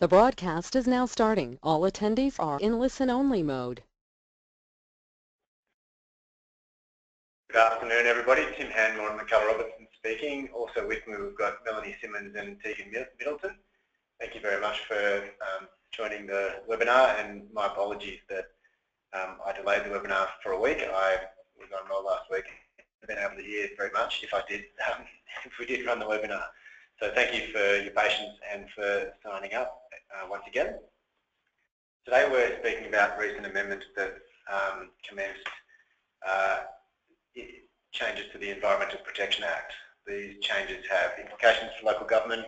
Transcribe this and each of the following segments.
The broadcast is now starting. All attendees are in listen-only mode. Good afternoon, everybody. Tim Hanmore and McCullough Robertson speaking. Also with me, we've got Melanie Simmons and Tegan Middleton. Thank you very much for um, joining the webinar, and my apologies that um, I delayed the webinar for a week. I was on roll last week. Been able to hear very much if I did, um, if we did run the webinar. So thank you for your patience and for signing up uh, once again. Today we're speaking about recent amendments that um, commenced uh, changes to the Environmental Protection Act. These changes have implications for local government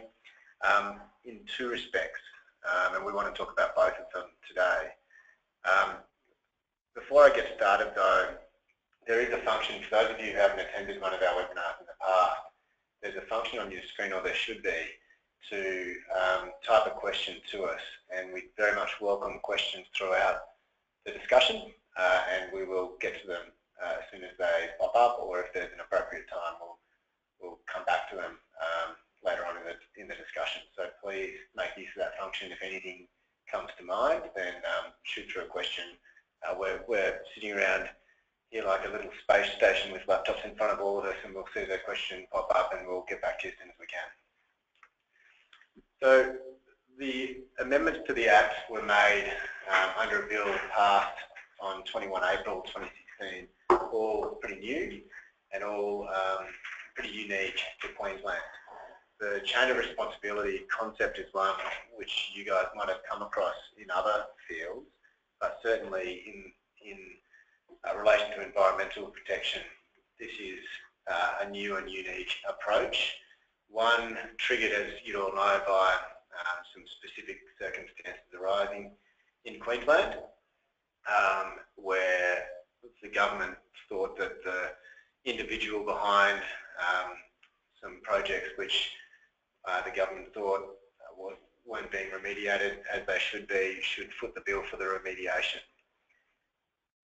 um, in two respects, um, and we want to talk about both of them today. Um, before I get started though, there is a function, for those of you who haven't attended one of our webinars in the past, there's a function on your screen, or there should be, to um, type a question to us. And we very much welcome questions throughout the discussion, uh, and we will get to them uh, as soon as they pop up, or if there's an appropriate time, we'll, we'll come back to them um, later on in the, in the discussion. So please make use of that function. If anything comes to mind, then um, shoot through a question. Uh, we're, we're sitting around here like a little space station with laptops in front of all of us and we'll see the question pop up and we'll get back to you as soon as we can. So the amendments to the Act were made um, under a bill passed on 21 April 2016, all pretty new and all um, pretty unique to Queensland. The chain of responsibility concept is one which you guys might have come across in other fields, but certainly in, in uh, relation to environmental protection, this is uh, a new and unique approach. One triggered, as you all know, by um, some specific circumstances arising in Queensland, um, where the government thought that the individual behind um, some projects which uh, the government thought was, weren't being remediated as they should be should foot the bill for the remediation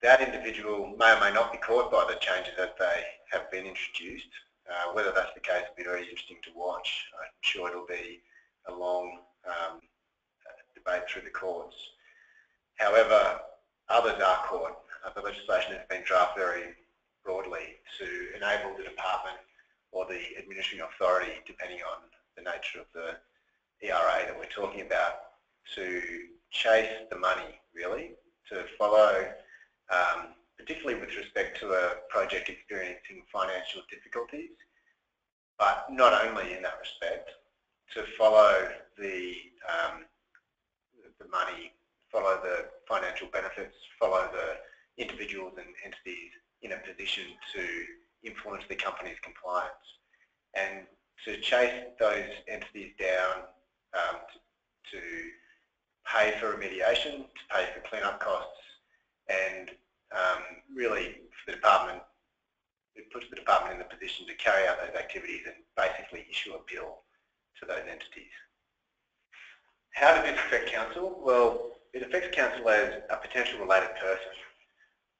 that individual may or may not be caught by the changes as they have been introduced. Uh, whether that's the case will be very interesting to watch. I'm sure it'll be a long um, debate through the courts. However, others are caught. Uh, the legislation has been drafted very broadly to enable the department or the administering authority, depending on the nature of the ERA that we're talking about, to chase the money, really, to follow um, particularly with respect to a project experiencing financial difficulties, but not only in that respect, to follow the, um, the money, follow the financial benefits, follow the individuals and entities in a position to influence the company's compliance. And to chase those entities down um, to, to pay for remediation, to pay for cleanup costs, and um, really for the department, it puts the department in the position to carry out those activities and basically issue a bill to those entities. How does this affect council? Well, it affects council as a potential related person.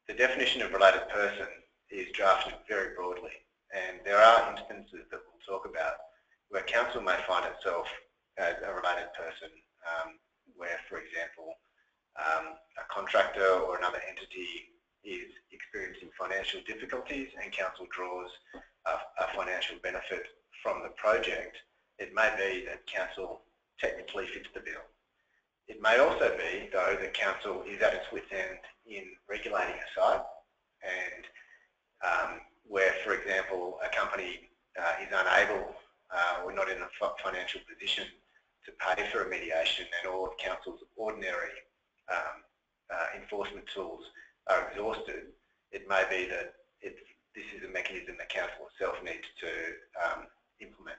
The definition of related person is drafted very broadly and there are instances that we'll talk about where council may find itself as a related person um, where, for example, um, a contractor or another entity is experiencing financial difficulties and council draws a, a financial benefit from the project, it may be that council technically fits the bill. It may also be, though, that council is at its wit's end in regulating a site and um, where, for example, a company uh, is unable uh, or not in a financial position to pay for remediation and all of council's ordinary um, uh, enforcement tools are exhausted, it may be that this is a mechanism that council itself needs to um, implement.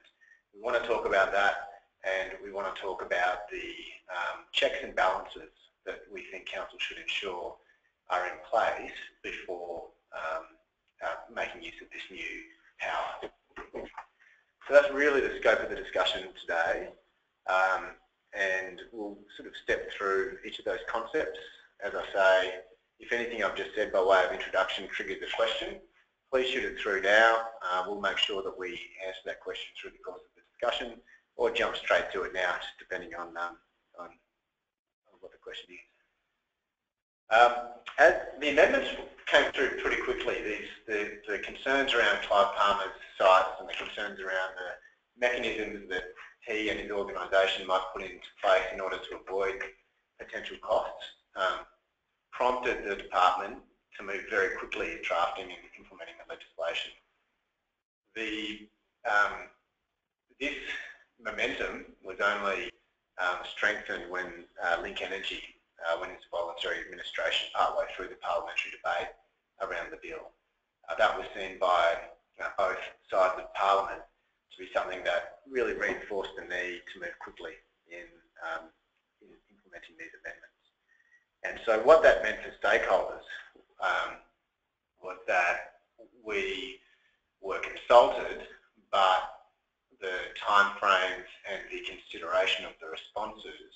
We want to talk about that and we want to talk about the um, checks and balances that we think council should ensure are in place before um, uh, making use of this new power. So that's really the scope of the discussion today. Um, and we'll sort of step through each of those concepts. As I say, if anything I've just said by way of introduction triggered a question, please shoot it through now. Uh, we'll make sure that we answer that question through the course of the discussion or jump straight to it now, just depending on, um, on, on what the question is. Um, as the amendments came through pretty quickly, these, the, the concerns around Clive Palmer's sites and the concerns around the mechanisms that he and his organisation might put into place in order to avoid potential costs um, prompted the department to move very quickly at drafting and implementing the legislation. The, um, this momentum was only um, strengthened when uh, Linc Energy uh, went into voluntary administration partway through the parliamentary debate around the bill. Uh, that was seen by uh, both sides of Parliament to be something that really reinforced the need to move quickly in, um, in implementing these amendments. And so what that meant for stakeholders um, was that we were consulted, but the timeframes and the consideration of the responses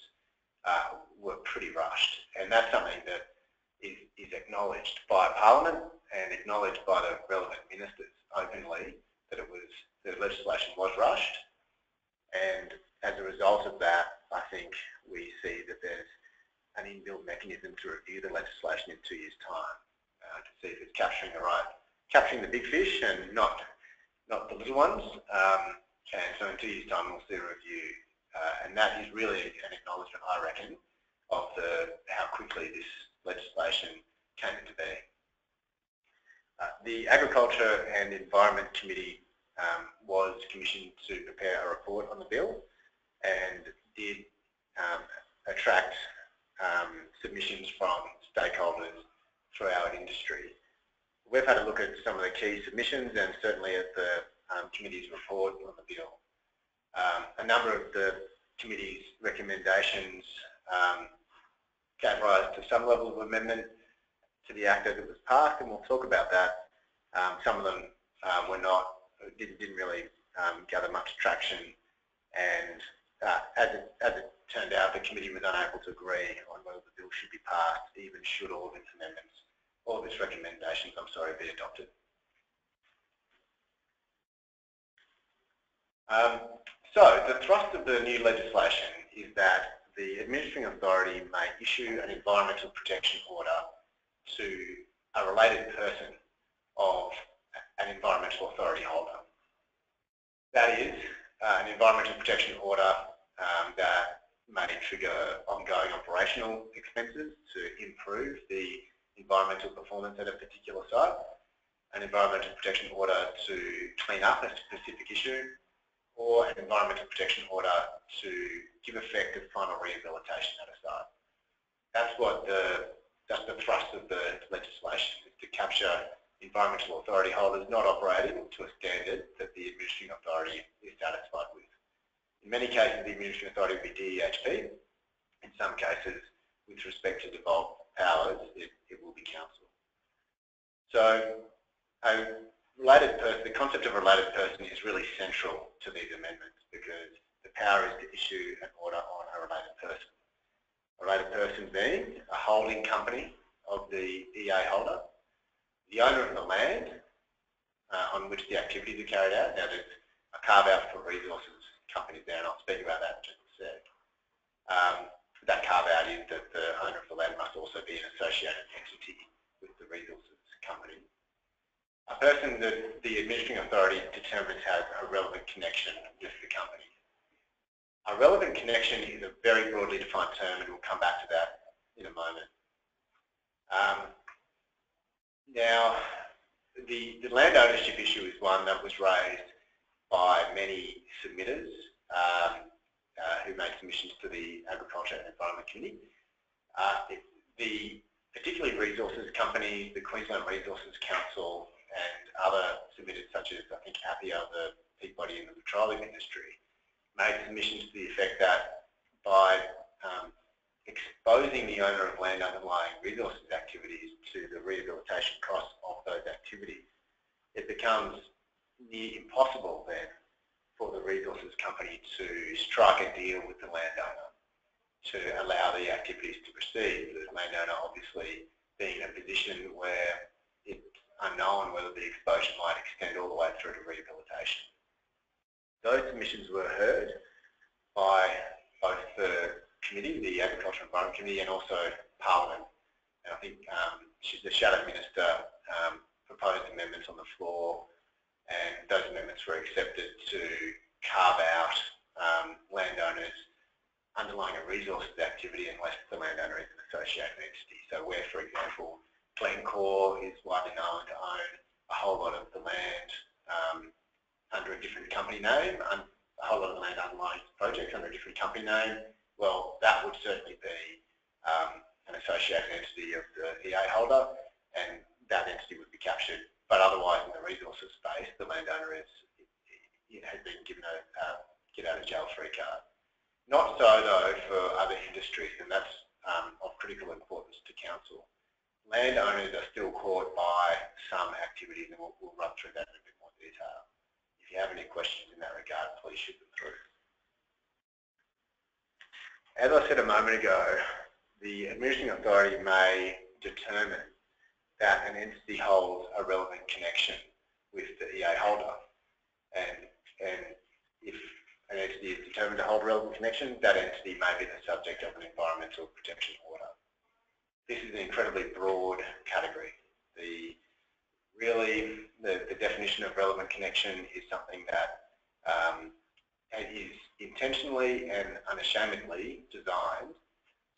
uh, were pretty rushed. And that's something that is, is acknowledged by Parliament and acknowledged by the relevant ministers openly that it was the legislation was rushed. And as a result of that, I think we see that there's an inbuilt mechanism to review the legislation in two years' time uh, to see if it's capturing the right, capturing the big fish and not not the little ones. Um, and so in two years' time, we'll see a review uh, and that is really an acknowledgement, I reckon, of the, how quickly this legislation came into being. Uh, the Agriculture and Environment Committee um, was commissioned to prepare a report on the bill and did um, attract um, submissions from stakeholders through our industry. We've had a look at some of the key submissions and certainly at the um, committee's report on the bill. Um, a number of the committee's recommendations um, gave rise to some level of amendment to the Passed, and we'll talk about that. Um, some of them uh, were not, didn't, didn't really um, gather much traction, and uh, as, it, as it turned out, the committee was unable to agree on whether the bill should be passed, even should all of its amendments, all of its recommendations, I'm sorry, be adopted. Um, so the thrust of the new legislation is that the administering authority may issue an environmental protection order to a related person of an environmental authority holder. That is uh, an environmental protection order um, that may trigger ongoing operational expenses to improve the environmental performance at a particular site, an environmental protection order to clean up a specific issue, or an environmental protection order to give effect to final rehabilitation at a site. That's what the that's the thrust of the legislation, is to capture environmental authority holders not operating to a standard that the administering authority is satisfied with. In many cases, the administering authority will be DEHP. In some cases, with respect to devolved powers, it, it will be council. So a related person, the concept of a related person is really central to these amendments because the power is to issue an order on a related person. Related person being a holding company of the EA holder, the owner of the land uh, on which the activities are carried out. Now there's a carve out for resources companies there and I'll speak about that in just a sec. Um, that carve out is that the owner of the land must also be an associated entity with the resources company a person that the administering authority determines has a relevant connection with the company. A relevant connection is a very broadly defined term and we'll come back to that in a moment. Um, now, the, the land ownership issue is one that was raised by many submitters um, uh, who made submissions to the Agriculture and Environment Committee. Uh, the particularly resources companies, the Queensland Resources Council and other submitters such as I think APPEA, the peak body in the petroleum industry, made submissions to the effect that by um, exposing the owner of land underlying resources activities to the rehabilitation costs of those activities, it becomes near impossible then for the resources company to strike a deal with the landowner to allow the activities to proceed. The landowner obviously being in a position where it's unknown whether the exposure might extend all the way through to rehabilitation. Those submissions were heard by both the Committee, the Agriculture and Environment Committee, and also Parliament. And I think um, the Shadow Minister um, proposed amendments on the floor and those amendments were accepted to carve out um, landowners underlying a resources activity unless the landowner is an associated entity. So where, for example, Glencore is widely known to own a whole lot of the land um, under a different company name, a whole lot of land projects under a different company name, well, that would certainly be um, an associated entity of the EA holder and that entity would be captured. But otherwise in the resources space, the landowner is, has been given a uh, get out of jail free card. Not so though for other industries and that's um, of critical importance to council. Landowners are still caught by some activities and we'll, we'll run through that in a bit more detail. You have any questions in that regard, please shoot them through. As I said a moment ago, the administering authority may determine that an entity holds a relevant connection with the EA holder. And, and if an entity is determined to hold a relevant connection, that entity may be the subject of an environmental protection order. This is an incredibly broad category. The really the, the definition of relevant connection is something that um, is intentionally and unashamedly designed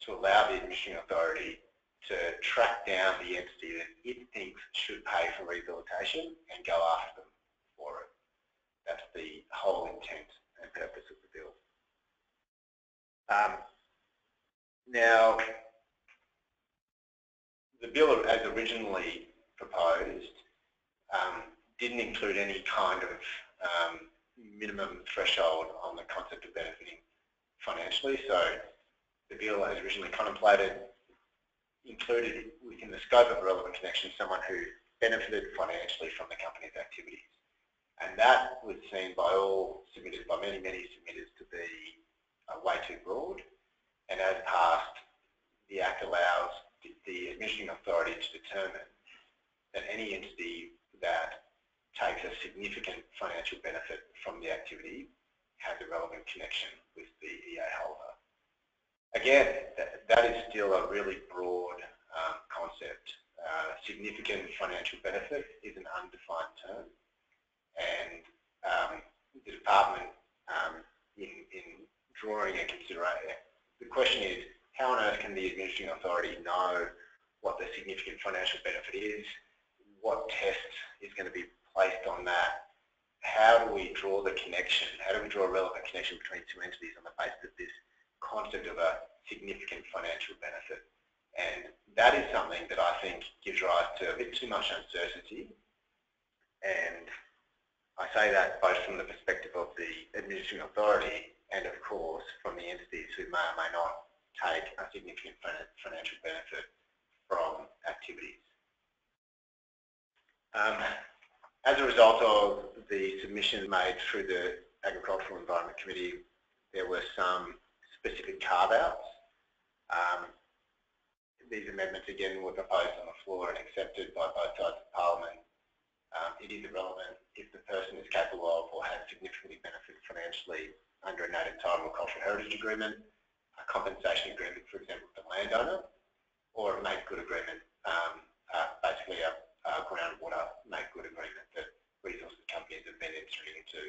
to allow the administering authority to track down the entity that it thinks should pay for rehabilitation and go after them for it. That's the whole intent and purpose of the bill. Um, now, the bill as originally proposed um, didn't include any kind of um, minimum threshold on the concept of benefiting financially. So the bill as originally contemplated included within the scope of a relevant connection someone who benefited financially from the company's activities. And that was seen by all submitters, by many, many submitters to be uh, way too broad. And as passed, the Act allows the administering authority to determine that any entity that takes a significant financial benefit from the activity has a relevant connection with the EA holder. Again, that, that is still a really broad um, concept. Uh, significant financial benefit is an undefined term and um, the department um, in, in drawing a consideration, the question is how on earth can the administering authority know what the significant financial benefit is, what test is going to be placed on that, how do we draw the connection? How do we draw a relevant connection between two entities on the basis of this concept of a significant financial benefit? And that is something that I think gives rise to a bit too much uncertainty. And I say that both from the perspective of the administering authority and of course from the entities who may or may not take a significant financial benefit from activities. Um, as a result of the submission made through the Agricultural Environment Committee, there were some specific carve-outs. Um, these amendments again were proposed on the floor and accepted by both sides of Parliament. Um, it is irrelevant if the person is capable of or has significantly benefited financially under a native title or cultural heritage agreement, a compensation agreement, for example, with the landowner, or a make good agreement, um, uh, basically a uh, groundwater make good agreement that resources companies have been entering into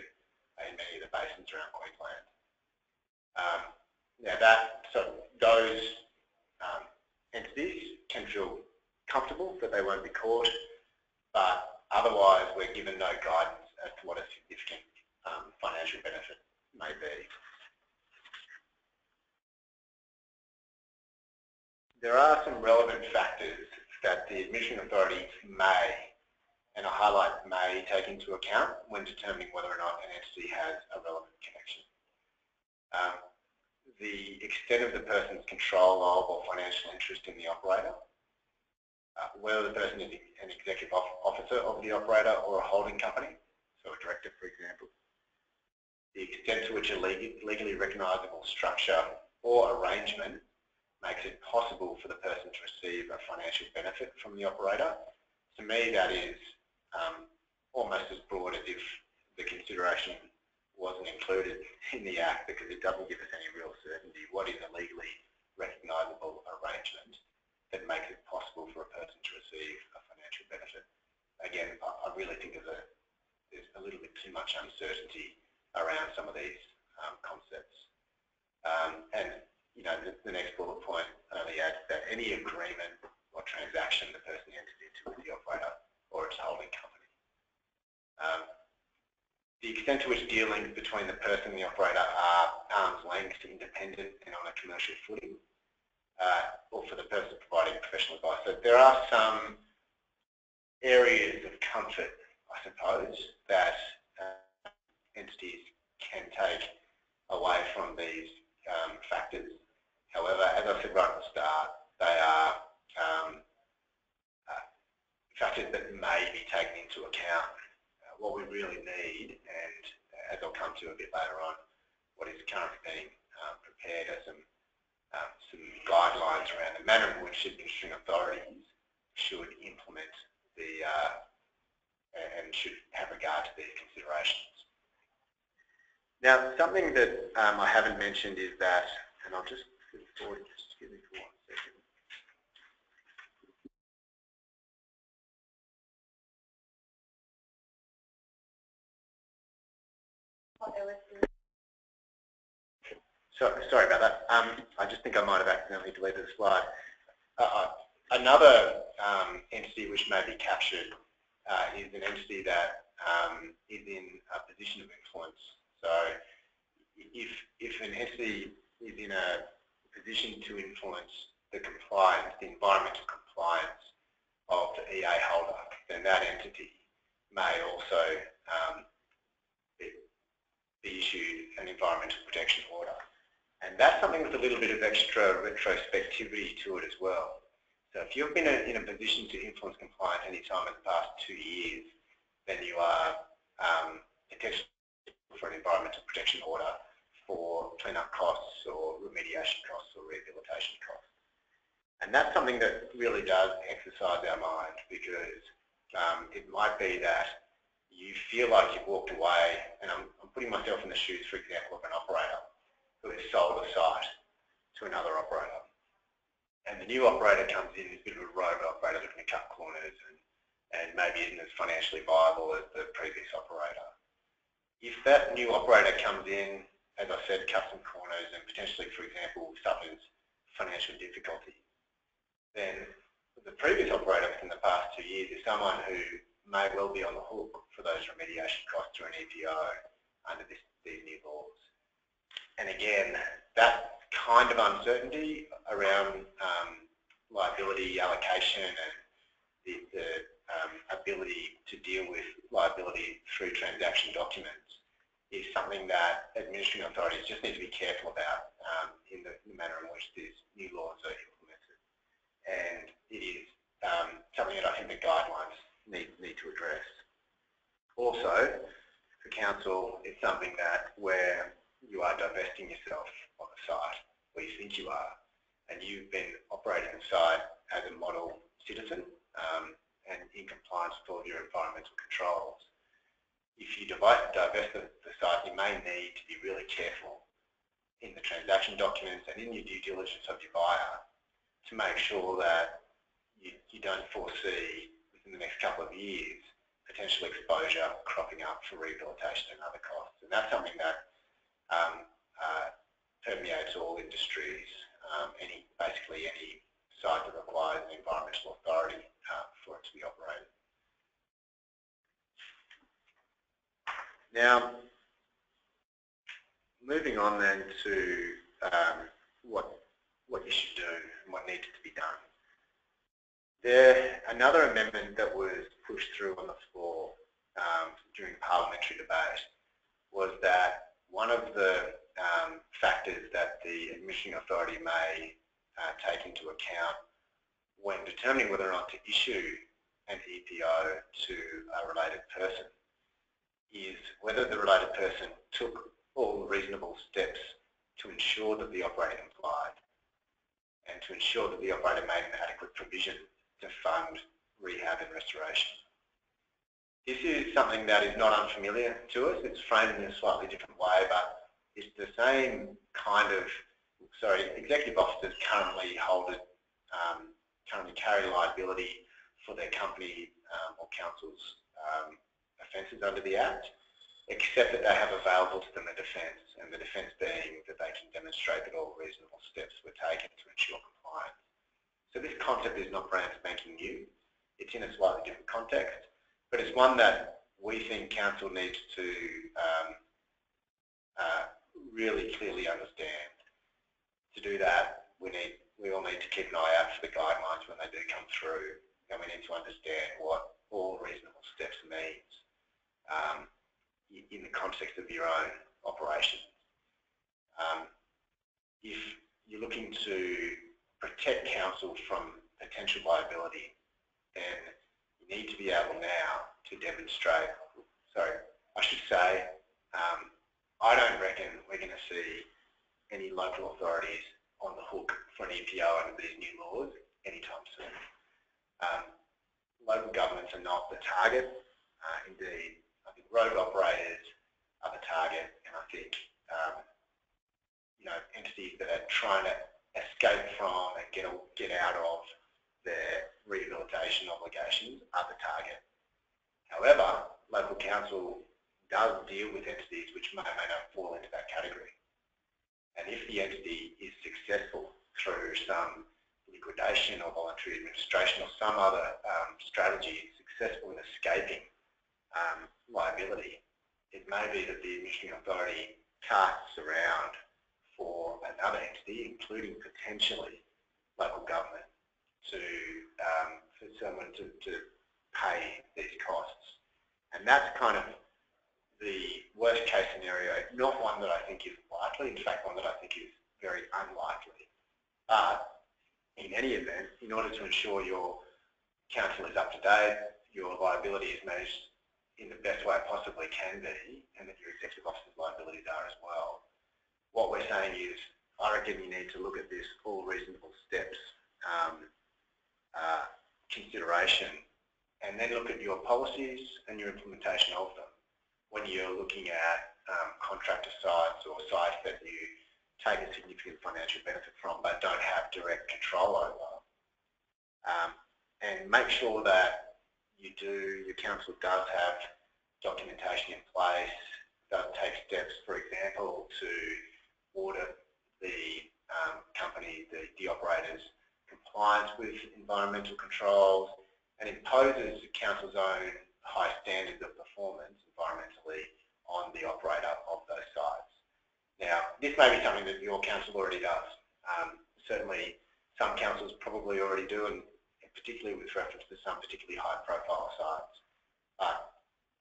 in many of the basins around Queensland. Um, now that, so those um, entities can feel comfortable that they won't be caught, but otherwise we're given no guidance as to what a significant um, financial benefit may be. There are some relevant factors that the admission authority may, and I highlight may, take into account when determining whether or not an entity has a relevant connection. Um, the extent of the person's control of or financial interest in the operator, uh, whether the person is an executive officer of the operator or a holding company, so a director for example, the extent to which a legally recognisable structure or arrangement makes it possible for the person to receive a financial benefit from the operator. To me, that is um, almost as broad as if the consideration wasn't included in the Act because it doesn't give us any real certainty what is a legally recognisable arrangement that makes it possible for a person to receive a financial benefit. Again, I really think there's a, there's a little bit too much uncertainty around some of these um, concepts. Um, and, you know, the, the, next bullet point only adds that any agreement or transaction the person enters into with the operator or its holding company. Um, the extent to which dealings between the person and the operator are arm's length, independent and on a commercial footing, uh, or for the of providing professional advice. So there are some areas of comfort, I suppose, that uh, entities can take away from these um, factors. However, as I said right at the start, they are um, uh, factors that may be taken into account. Uh, what we really need, and as I'll come to a bit later on, what is currently being um, prepared as some um, some guidelines around the manner in which administering authorities should implement the uh, and should have regard to these considerations. Now, something that um, I haven't mentioned is that, and I'll just just give me one second. So, sorry about that. Um, I just think I might have accidentally deleted the slide. Uh, uh, another um, entity which may be captured uh, is an entity that um, is in a position of influence. So if, if an entity is in a position to influence the compliance, the environmental compliance of the EA holder, then that entity may also um, be, be issued an environmental protection order. And that's something with a little bit of extra retrospectivity to it as well. So if you've been in a position to influence compliance any time in the past two years, then you are um, potentially for an environmental protection order for clean-up costs or remediation costs or rehabilitation costs. And that's something that really does exercise our mind because um, it might be that you feel like you've walked away, and I'm, I'm putting myself in the shoes, for example, of an operator who has sold a site to another operator. And the new operator comes in, is a bit of a rogue operator looking to cut corners and, and maybe isn't as financially viable as the previous operator. If that new operator comes in, as I said, cuts some corners and potentially, for example, suffers financial difficulty, then the previous operator within the past two years is someone who may well be on the hook for those remediation costs through an EPO under this, these new laws. And again, that kind of uncertainty around um, liability allocation and the, the um, ability to deal with liability through transaction documents is something that administering authorities just need to be careful about um, in, the, in, the, manner in which these new laws are. And it is um, something that I think the guidelines need, need to address. Also, for council, it's something that where you are divesting yourself of a site where you think you are, and you've been operating the site as a model citizen um, and in compliance with all your environmental controls. If you divest the, the site, you may need to be really careful in the transaction documents and in your due diligence of your buyer to make sure that you, you don't foresee within the next couple of years potential exposure cropping up for rehabilitation and other costs. And that's something that um, uh, permeates all industries, um, any basically any site that requires an environmental authority uh, for it to be operated. Now, moving on then to um, what what you should do and what needs to be done. There, another amendment that was pushed through on the floor um, during parliamentary debate was that one of the um, factors that the admission authority may uh, take into account when determining whether or not to issue an EPO to a related person is whether the related person took all reasonable steps to ensure that the operator complied and to ensure that the operator made an adequate provision to fund rehab and restoration. this is something that is not unfamiliar to us. It's framed in a slightly different way, but it's the same kind of, sorry, executive officers currently hold it, um, currently carry liability for their company um, or council's um, offences under the Act, except that they have available to them a defence, and the defence being that they can demonstrate that all reasonable steps were taken to ensure compliance. So this concept is not brand spanking new. It's in a slightly different context, but it's one that we think council needs to um, uh, really clearly understand. To do that, we need we all need to keep an eye out for the guidelines when they do come through, and we need to understand what all reasonable steps means um, in the context of your own operation. Um, if you're looking to protect council from potential liability, then you need to be able now to demonstrate, sorry, I should say, um, I don't reckon we're going to see any local authorities on the hook for an EPO under these new laws anytime soon. Um, local governments are not the target. Uh, indeed, road operators are the target, and I think um, you know entities that are trying to escape from and get get out of their rehabilitation obligations are the target. However, local council does deal with entities which may or may not fall into that category. And if the entity is successful through some liquidation or voluntary administration or some other um, strategy successful in escaping um, liability, it may be that the administrative authority casts around for another entity, including potentially local government, to um, for someone to, to pay these costs. And that's kind of the worst case scenario, not one that I think is likely, in fact one that I think is very unlikely. But in any event, in order to ensure your council is up to date, your liability is managed in the best way it possibly can be, and that your executive officer's liabilities are as well. What we're saying is, I reckon you need to look at this all reasonable steps um, uh, consideration and then look at your policies and your implementation of them when you're looking at um, contractor sites or sites that you take a significant financial benefit from but don't have direct control over. Um, and make sure that you do, your council does have documentation in place, does take steps, for example, to audit the um, company, the, the operator's compliance with environmental controls and imposes council's own high standards of performance environmentally on the operator of those sites. Now, this may be something that your council already does. Um, certainly, some councils probably already do, and particularly with reference to some particularly high-profile sites. But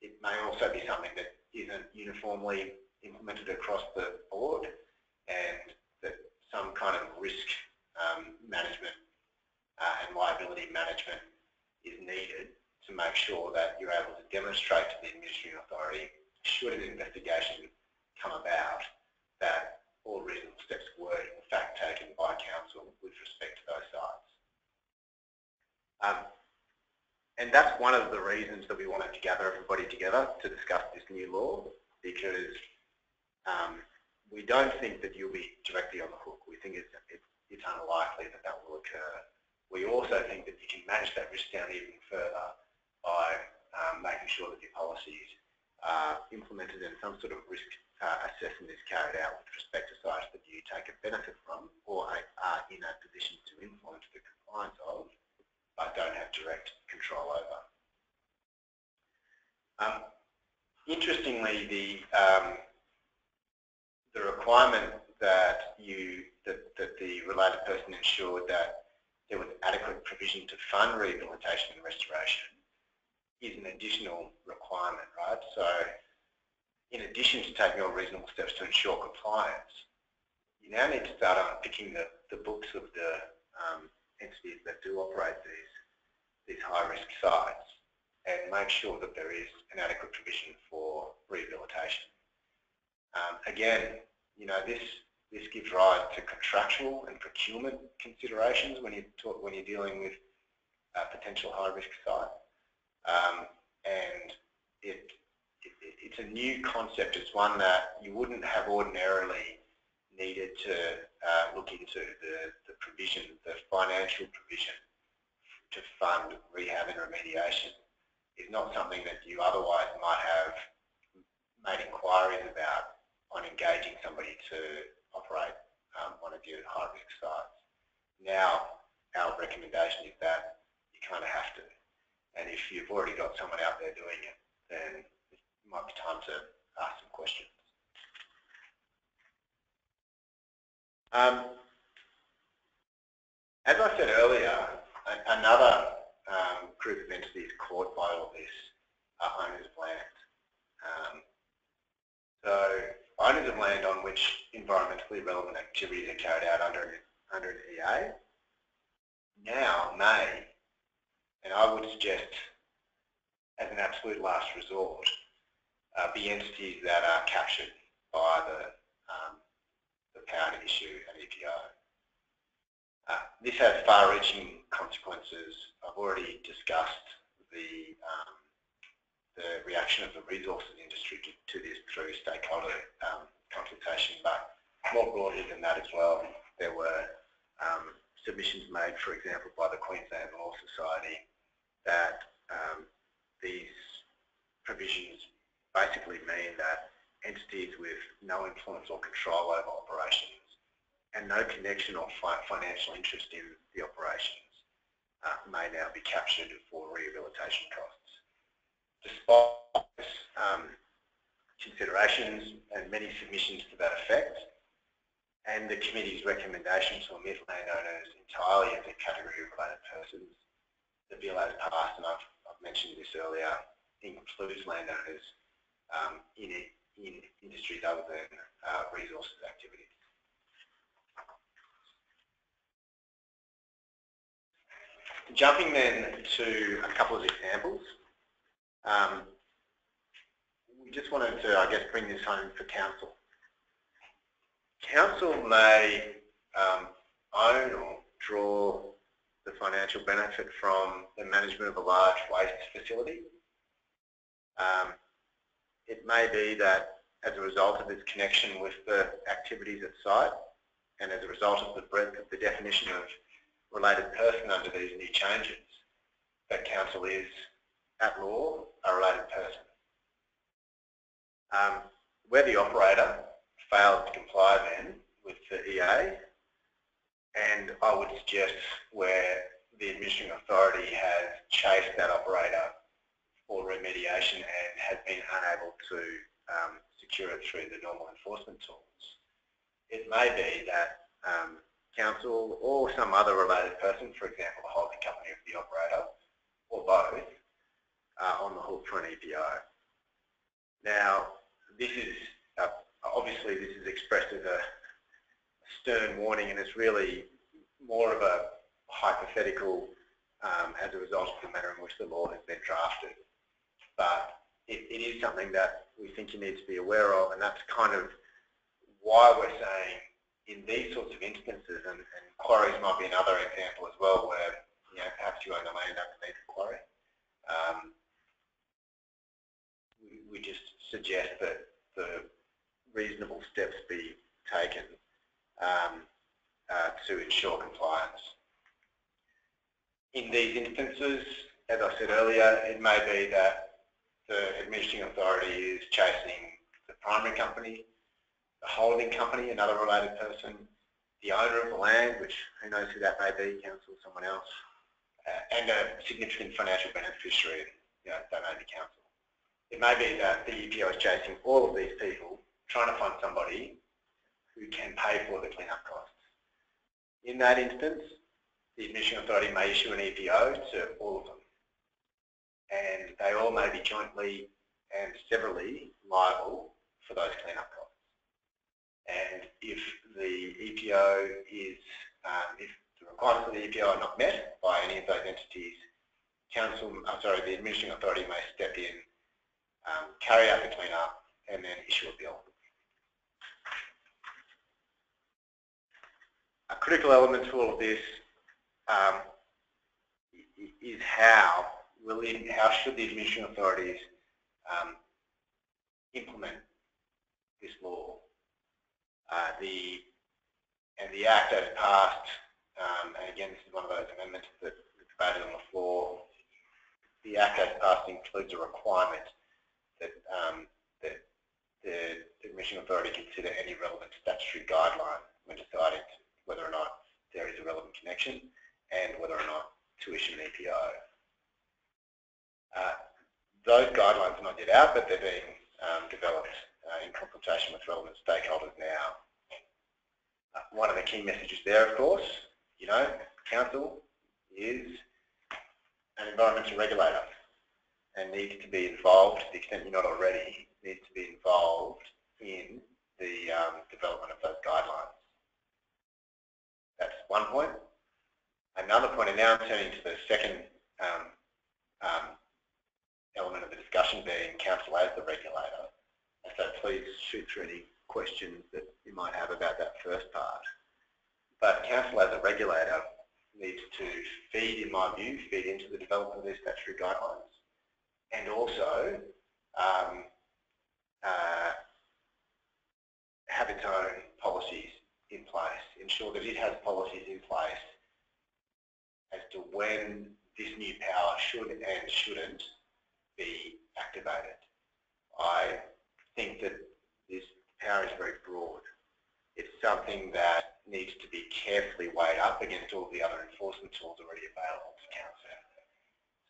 it may also be something that isn't uniformly implemented across the board, and that some kind of risk um, management uh, and liability management is needed to make sure that you're able to demonstrate to the administrative authority, should an investigation come about, that all reasonable steps were in fact taken by council with respect to those sites. Um, and that's one of the reasons that we wanted to gather everybody together to discuss this new law, because um, we don't think that you'll be directly on the hook. We think it's, it's, it's unlikely that that will occur. We also think that you can manage that risk down even further by um, making sure that your policies are implemented and some sort of risk uh, assessment is carried out with respect to sites that you take a benefit from or are in a position to influence the compliance of, but don't have direct control over. Um, interestingly, the um, the requirement that you that, that the related person ensured that there was adequate provision to fund rehabilitation and restoration is an additional requirement, right? So in addition to taking all reasonable steps to ensure compliance, you now need to start unpicking the, the books of the um, entities that do operate these, these high-risk sites and make sure that there is an adequate provision for rehabilitation. Um, again, you know, this this gives rise to contractual and procurement considerations when you talk, when you're dealing with a potential high risk site. Um, and it, it, it's a new concept. It's one that you wouldn't have ordinarily needed to uh, look into the, the provision, the financial provision to fund rehab and remediation is not something that you otherwise might have made inquiries about on engaging somebody to operate um, one of your high-risk sites. Now, our recommendation is that you kind of have to. And if you've already got someone out there doing it, then it might be time to ask some questions. Um, as I said earlier, another um, group of entities caught by all this are owners of land. Um, so owners of land on which environmentally relevant activities are carried out under under an EA now may, and I would suggest as an absolute last resort, uh, be entities that are captured by the, um, power issue and EPO. Uh, this has far-reaching consequences. I've already discussed the um, the reaction of the resources industry to, to this through stakeholder um, consultation, but more broadly than that as well, there were um, submissions made, for example, by the Queensland Law Society that um, these provisions basically mean that entities with no influence or control over operations and no connection or fi financial interest in the operations uh, may now be captured for rehabilitation costs. Despite um, considerations and many submissions to that effect, and the committee's recommendation to omit landowners entirely as a category of related persons, the bill as passed, and I've, I've mentioned this earlier, includes landowners um, in, in industries other than uh, resources activities. Jumping then to a couple of examples, um, we just wanted to, I guess, bring this home for council. Council may um, own or draw the financial benefit from the management of a large waste facility. Um, it may be that as a result of its connection with the activities at site and as a result of the breadth of the definition of related person under these new changes, that council is, at law, a related person. Um, where the operator fails to comply then with the EA, and I would suggest where the administrative authority has chased that operator for remediation and has been unable to um, secure it through the normal enforcement tools, it may be that um, council or some other related person, for example, the holding company of the operator, or both, uh, on the hook for an EPO. Now, this is, uh, obviously this is expressed as a stern warning and it's really more of a hypothetical um, as a result of the manner in which the law has been drafted. But it, it is something that we think you need to be aware of and that's kind of why we're saying in these sorts of instances, and, and quarries might be another example as well, where you know, perhaps you own the land underneath the quarry. Um, we, we just suggest that the reasonable steps be taken um, uh, to ensure compliance. In these instances, as I said earlier, it may be that the administering authority is chasing the primary company the holding company, another related person, the owner of the land, which who knows who that may be, council, someone else, uh, and a significant financial beneficiary, you know, that may be council. It may be that the EPO is chasing all of these people, trying to find somebody who can pay for the cleanup costs. In that instance, the admission authority may issue an EPO to all of them. And they all may be jointly and severally liable for those cleanup costs. And if the EPO is, um, if the requirements of the EPO are not met by any of those entities, council, I'm sorry, the administering authority may step in, um, carry out the cleanup, and then issue a bill. A critical element to all of this um, is how will it, how should the administering authorities um, implement this law. Uh, the and the Act as passed, um, and again this is one of those amendments that is debated on the floor, the Act as passed includes a requirement that, um, that the admission authority consider any relevant statutory guideline when deciding whether or not there is a relevant connection and whether or not to issue an EPO. Those guidelines are not yet out, but they're being um, developed uh, in consultation with relevant stakeholders now. Uh, one of the key messages there, of course, you know, council is an environmental regulator and needs to be involved, to the extent you're not already, needs to be involved in the um, development of those guidelines. That's one point. Another point, and now I'm turning to the second um, um, element of the discussion being council as the regulator. So please shoot through any questions that you might have about that first part. But council as a regulator needs to feed, in my view, feed into the development of these statutory guidelines and also um, uh, have its own policies in place, ensure that it has policies in place as to when this new power should and shouldn't be activated. I think that this power is very broad. It's something that needs to be carefully weighed up against all the other enforcement tools already available to council.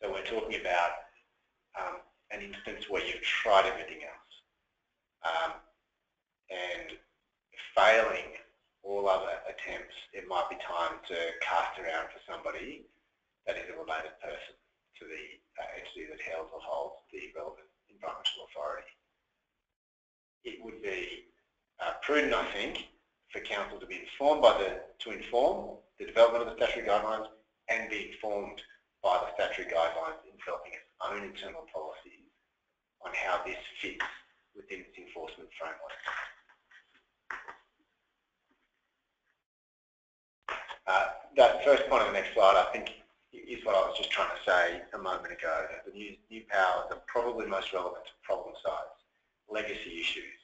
So we're talking about um, an instance where you've tried everything else um, and failing all other attempts, it might be time to cast around for somebody that is a related person to the entity that holds or holds the relevant environmental authority. It would be uh, prudent, I think, for council to be informed by the, to inform the development of the statutory guidelines and be informed by the statutory guidelines in developing its own internal policies on how this fits within its enforcement framework. Uh, that first point on the next slide, I think, is what I was just trying to say a moment ago. That the new, new powers are probably most relevant to problem sites, legacy issues.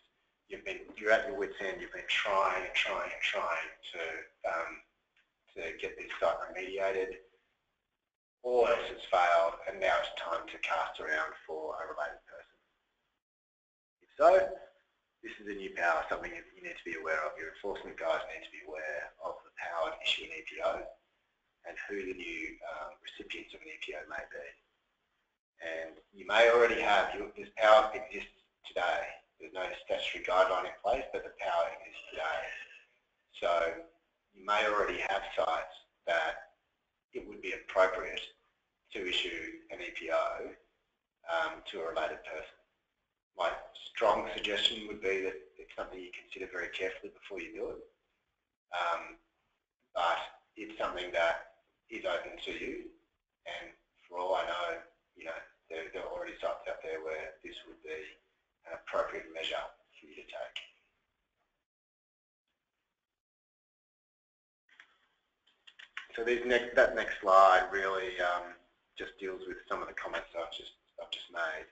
You've been, you're at your wits' end. You've been trying and trying and trying to um, to get this site remediated. All else has failed, and now it's time to cast around for a related person. If so, this is a new power, something you need to be aware of. Your enforcement guys need to be aware of the power to issue an EPO and who the new um, recipients of an EPO may be. And you may already have, you, this power exists today. There's no statutory guideline in place, but the power exists today. So you may already have sites that it would be appropriate to issue an EPO um, to a related person. My strong suggestion would be that it's something you consider very carefully before you do it. Um, but it's something that is open to you and for all I know, you know, there, there are already sites out there where this would be an appropriate measure for you to take. So next, that next slide really um, just deals with some of the comments I've just, I've just made.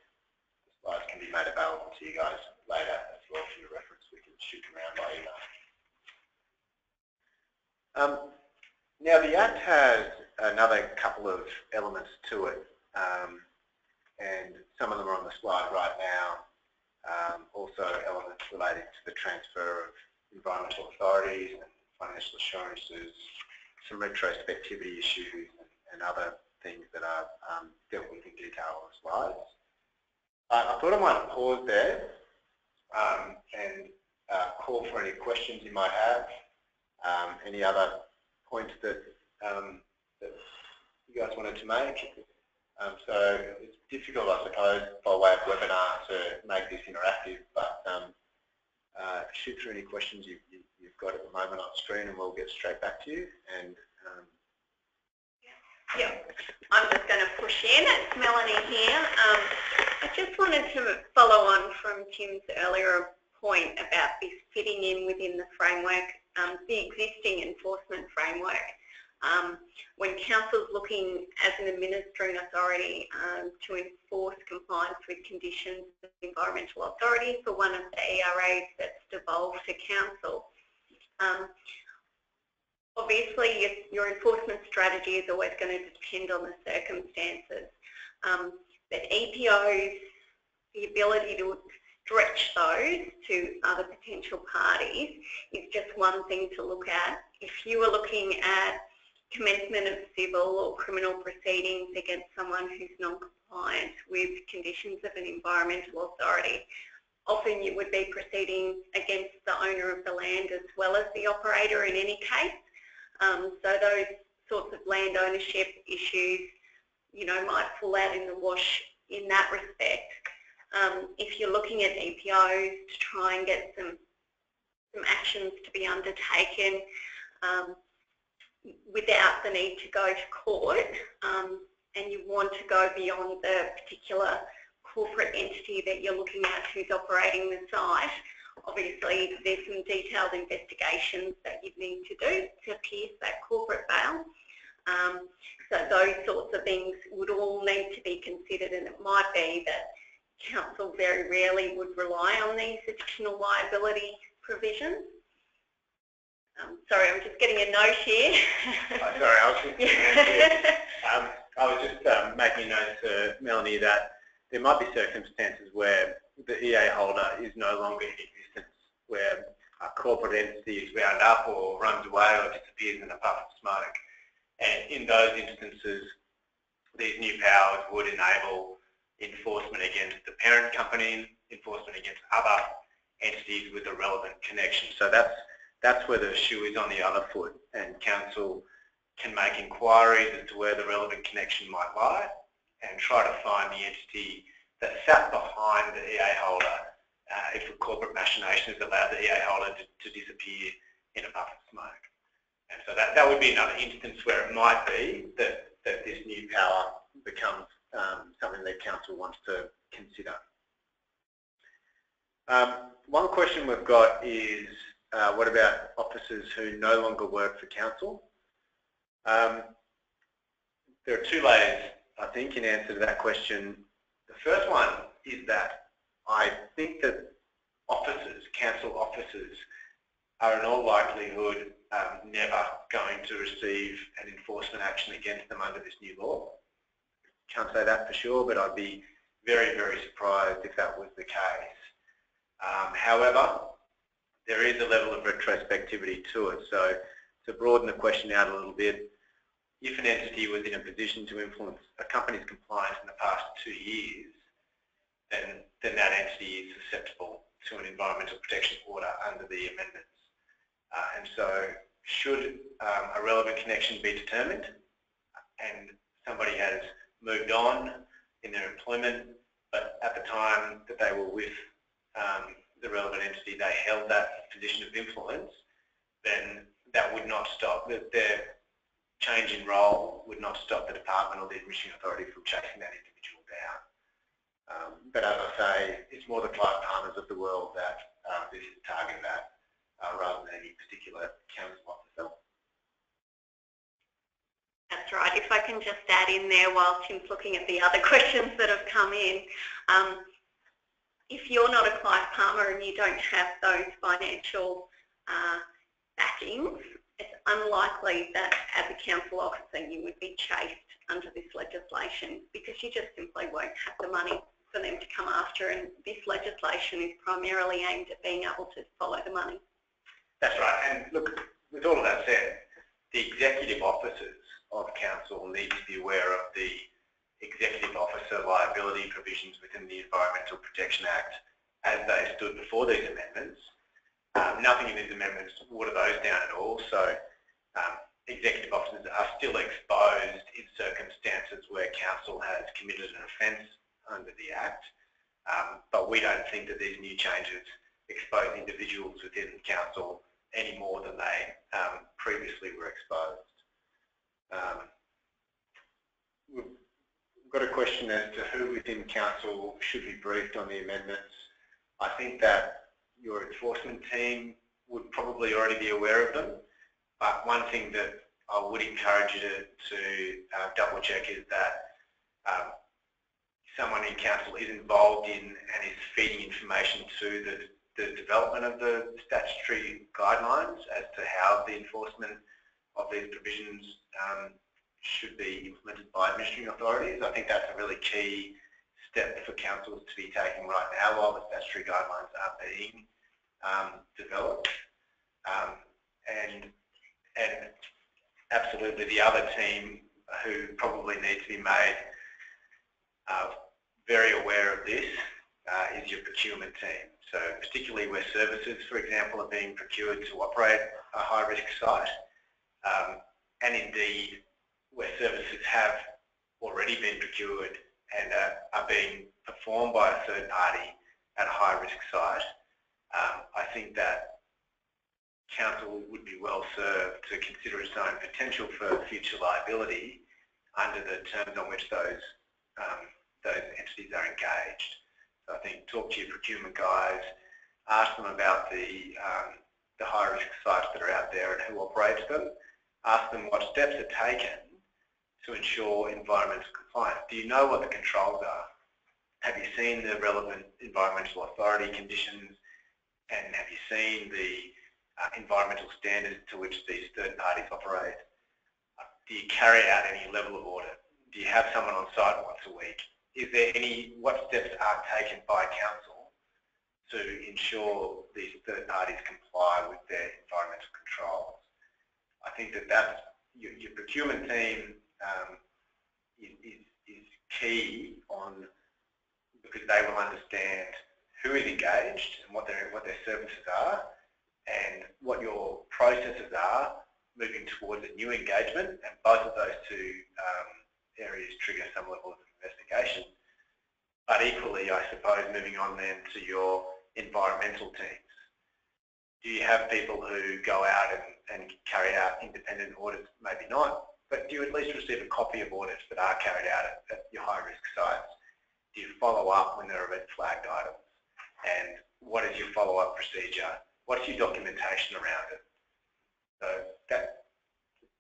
The slides can be made available to you guys later as well for your reference. We can shoot them around by email. Um, now the Act has another couple of elements to it um, and some of them are on the slide right now. Um, also elements relating to the transfer of environmental authorities and financial assurances, some retrospectivity issues and, other things that are um, dealt with in detail on the slides. Uh, I thought I might pause there um, and uh, call for any questions you might have, um, any other points that, um, that you guys wanted to make. Um, so it's difficult, I suppose, by way of webinar to make this interactive, but um, uh, shoot through any questions you, you, you've got at the moment on screen and we'll get straight back to you. And um, yeah, I'm just going to push in. It's Melanie here. Um, I just wanted to follow on from Tim's earlier point about this fitting in within the framework, um, the existing enforcement framework. Um, when council's looking as an administering authority um, to enforce compliance with conditions of environmental authority for one of the ERAs that's devolved to council, um, obviously your, your, enforcement strategy is always going to depend on the circumstances. Um, but EPOs, the ability to stretch those to other potential parties is just one thing to look at. If you are looking at commencement of civil or criminal proceedings against someone who's non-compliant with conditions of an environmental authority, often you would be proceeding against the owner of the land as well as the operator in any case. Um, so those sorts of land ownership issues, you know, might fall out in the wash in that respect. Um, if you're looking at EPOs to try and get some some actions to be undertaken um, without the need to go to court um, and you want to go beyond the particular corporate entity that you're looking at who's operating the site, obviously there's some detailed investigations that you need to do to pierce that corporate veil. Um, so those sorts of things would all need to be considered and it might be that council very rarely would rely on these additional liability provisions. Um, sorry, I'm just getting a note here. oh, sorry, I was just, um, I was just um, making a note to Melanie that there might be circumstances where the EA holder is no longer in existence, where a corporate entity is wound up or runs away or disappears in a puff of smoke. And in those instances, these new powers would enable enforcement against the parent company, enforcement against other entities with a relevant connection. So that's that's where the shoe is on the other foot and council can make inquiries as to where the relevant connection might lie and try to find the entity that sat behind the EA holder uh, if a corporate machination has allowed the EA holder to, to disappear in a puff of smoke. And so that, that would be another instance where it might be that, that this new power becomes um, something that council wants to consider. Um, one question we've got is uh, what about officers who no longer work for council? Um, there are two layers, I think, in answer to that question. The first one is that I think that officers, council officers, are in all likelihood um, never going to receive an enforcement action against them under this new law. Can't say that for sure, but I'd be very, very surprised if that was the case. Um, however, there is a level of retrospectivity to it. So to broaden the question out a little bit, if an entity was in a position to influence a company's compliance in the past two years, then, then that entity is susceptible to an environmental protection order under the amendments. Uh, and so should um, a relevant connection be determined and somebody has moved on in their employment, but at the time that they were with um, the relevant entity, they held that position of influence, then that would not stop, that their change in role would not stop the department or the admission authority from chasing that individual down. Um, but as I say, it's more the Clive Palmers of the world that uh, this is targeted at uh, rather than any particular council officer. That's right. If I can just add in there while Tim's looking at the other questions that have come in, um, if you're not a Clive Palmer and you don't have those financial uh, backings, it's unlikely that as a council officer you would be chased under this legislation because you just simply won't have the money for them to come after and this legislation is primarily aimed at being able to follow the money. That's right and look, with all of that said, the executive officers of council need to be aware of the executive officer liability provisions within the Environmental Protection Act as they stood before these amendments. Um, nothing in these amendments water those down at all, so um, executive officers are still exposed in circumstances where council has committed an offence under the Act, um, but we don't think that these new changes expose individuals within council any more than they um, previously were exposed. Um, we've got a question as to who within council should be briefed on the amendments. I think that your enforcement team would probably already be aware of them, but one thing that I would encourage you to, to uh, double check is that um, someone in council is involved in and is feeding information to the, the development of the statutory guidelines as to how the enforcement of these provisions um, should be implemented by administering authorities. I think that's a really key step for councils to be taking right now while the statutory guidelines are being um, developed. Um, and, and absolutely the other team who probably need to be made uh, very aware of this uh, is your procurement team. So particularly where services, for example, are being procured to operate a high-risk site, um, and indeed where services have already been procured and uh, are being performed by a third party at a high-risk site, um, I think that council would be well served to consider its own potential for future liability under the terms on which those um, those entities are engaged. So I think talk to your procurement guys, ask them about the um, the high risk sites that are out there and who operates them, ask them what steps are taken to ensure environmental compliance. Do you know what the controls are? Have you seen the relevant environmental authority conditions and have you seen the uh, environmental standards to which these third parties operate? Uh, do you carry out any level of audit? Do you have someone on site once a week? Is there any, what steps are taken by council to ensure these third parties comply with their think that that's, your, your procurement team um, is, is, key on, because they will understand who is engaged and what their, what their services are and what your processes are moving towards a new engagement and both of those two um, areas trigger some level of investigation. But equally, I suppose, moving on then to your environmental teams. Do you have people who go out and, and carry out independent audits? Maybe not, but do you at least receive a copy of audits that are carried out at, at your high-risk sites? Do you follow up when there are red flagged items? And what is your follow-up procedure What's your documentation around it? So that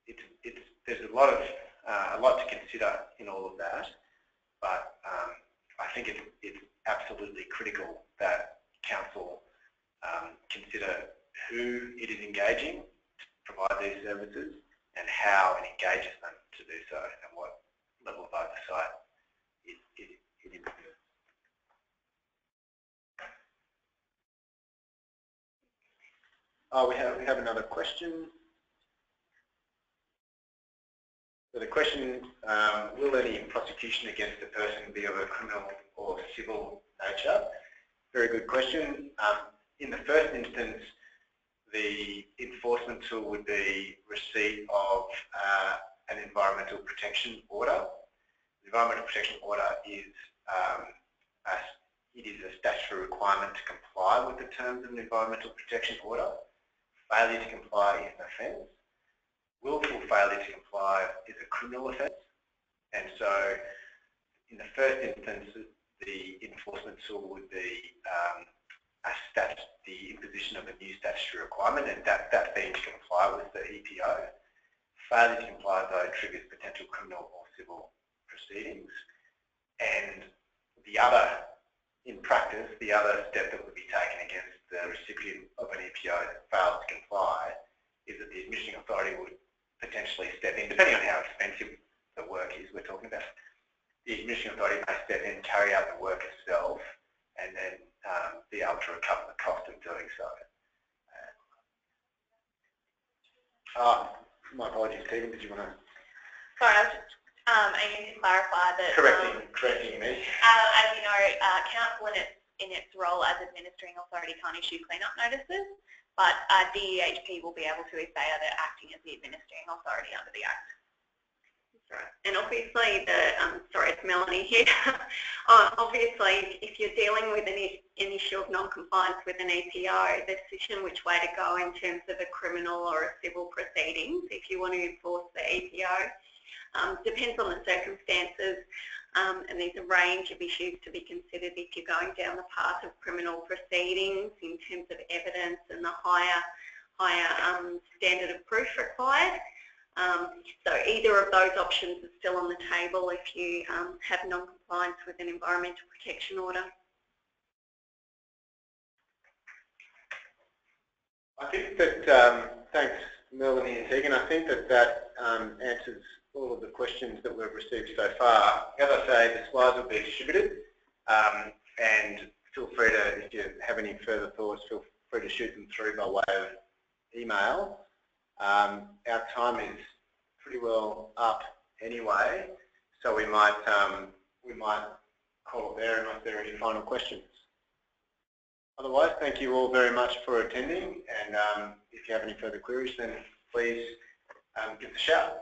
it's, it's, there's a lot of uh, a lot to consider in all of that, but um, I think it's, it's absolutely critical that council um, consider who it is engaging provide these services and how it engages them to do so and what level of oversight it, it, it implements. Oh, we have we have another question. So the question, um, will any prosecution against a person be of a criminal or civil nature? Very good question. Um, in the first instance, the enforcement tool would be receipt of uh, an environmental protection order. The environmental protection order is um, a, it is a statutory requirement to comply with the terms of an environmental protection order failure to comply is an offence. Willful failure to comply is a criminal offence. And so in the first instance, the enforcement tool would be um, stat, the imposition of a new statutory requirement and that, that being to comply with the EPO. Failure to comply though triggers potential criminal or civil proceedings. And the other, in practice, the other step that would be taken against the recipient of an EPO that fails to comply is that the administering authority would potentially step in, depending on how expensive the work is we're talking about. The administering authority may step in, carry out the work itself, and then um, be able to recover the cost of doing so. Uh, my apologies, Stephen, did you want to? Sorry, I was just um, aiming to clarify that. Correcting, um, correcting me. Uh, as you know, uh, council in its in its role as administering authority can't issue clean-up notices, but uh, DEHP will be able to if they are the acting as the administering authority under the Act. Right. And obviously, the um, sorry, it's Melanie here. uh, obviously, if you're dealing with an, an issue of non-compliance with an EPO, the decision which way to go in terms of a criminal or a civil proceedings, if you want to enforce the EPO, um, depends on the circumstances. Um, and there's a range of issues to be considered if you're going down the path of criminal proceedings in terms of evidence and the higher, higher um, standard of proof required. Um, so either of those options is still on the table if you um, have non-compliance with an environmental protection order. I think that, um, thanks Melanie and Tegan, I think that that um, answers all of the questions that we've received so far. As I say, the slides will be distributed um, and feel free to, if you have any further thoughts, feel free to shoot them through by way of email. Um, our time is pretty well up anyway, so we might um, we might call it there unless there are any final questions. Otherwise, thank you all very much for attending, and um, if you have any further queries, then please um, give us a shout.